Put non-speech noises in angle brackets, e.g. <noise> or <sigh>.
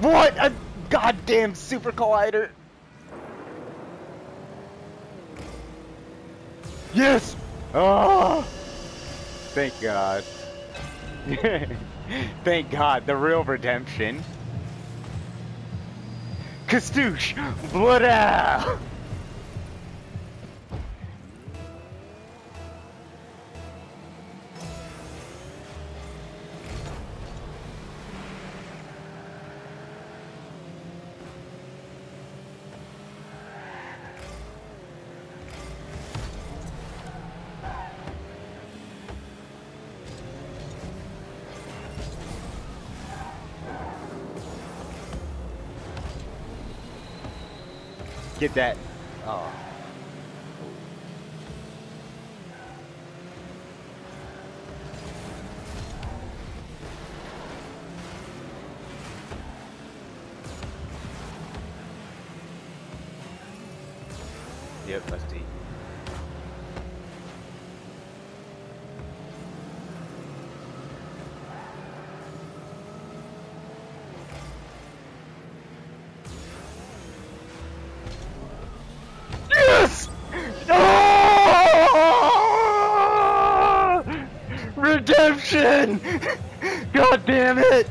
What a goddamn super collider! Yes! Oh! Thank God. <laughs> Thank God, the real redemption. Kastoosh! Blood out! Get that. Oh. That's deep. Redemption! God damn it!